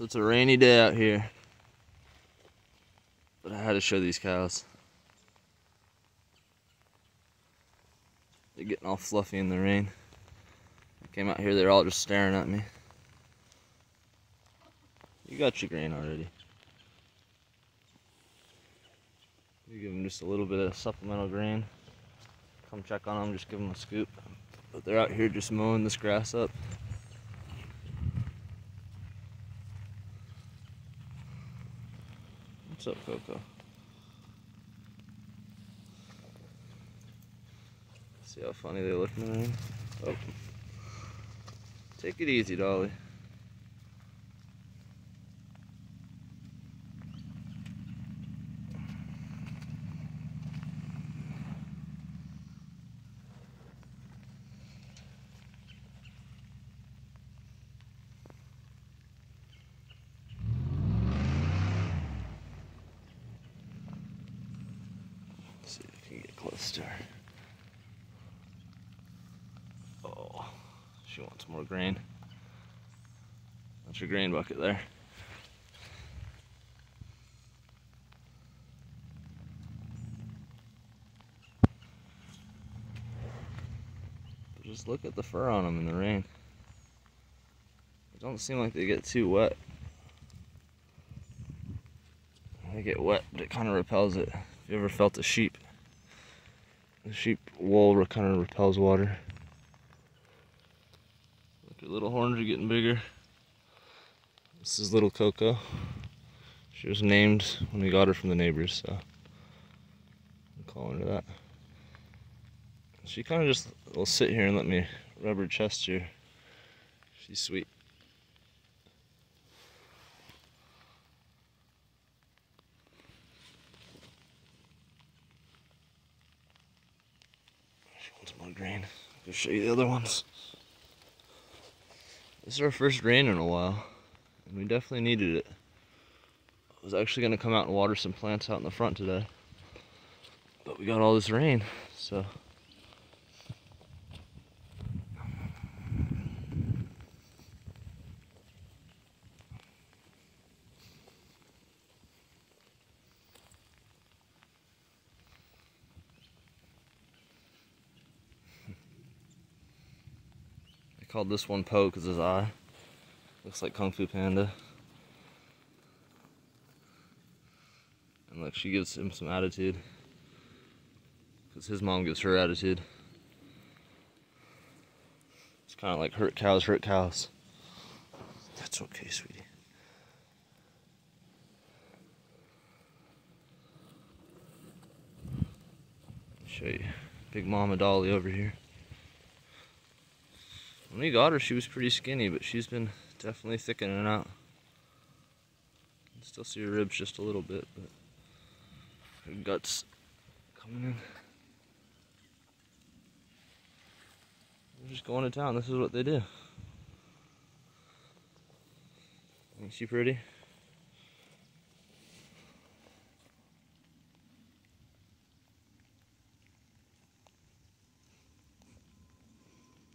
So it's a rainy day out here. But I had to show these cows. They're getting all fluffy in the rain. I came out here, they're all just staring at me. You got your grain already. You give them just a little bit of supplemental grain. Come check on them, just give them a scoop. But they're out here just mowing this grass up. What's up, Coco? See how funny they look rain? Oh. Take it easy, Dolly. see her. Oh, she wants more grain. That's your grain bucket there. But just look at the fur on them in the rain. It don't seem like they get too wet. They get wet, but it kind of repels it. If you ever felt a sheep, the sheep wool kind of repels water. Look, your little horns are getting bigger. This is little Coco. She was named when we got her from the neighbors, so I'm calling her that. She kind of just will sit here and let me rub her chest here. She's sweet. Wants more grain. I'll show you the other ones. This is our first rain in a while, and we definitely needed it. I was actually going to come out and water some plants out in the front today, but we got all this rain, so. I called this one Poe because his eye looks like Kung Fu Panda. And look, she gives him some attitude. Because his mom gives her attitude. It's kind of like hurt cows, hurt cows. That's okay, sweetie. Show you Big Mama Dolly over here. When we got her, she was pretty skinny, but she's been definitely thickening out. Still see her ribs just a little bit, but her guts coming in. They're just going to town. This is what they do. Ain't she pretty?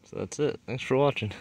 So that's it. Thanks for watching.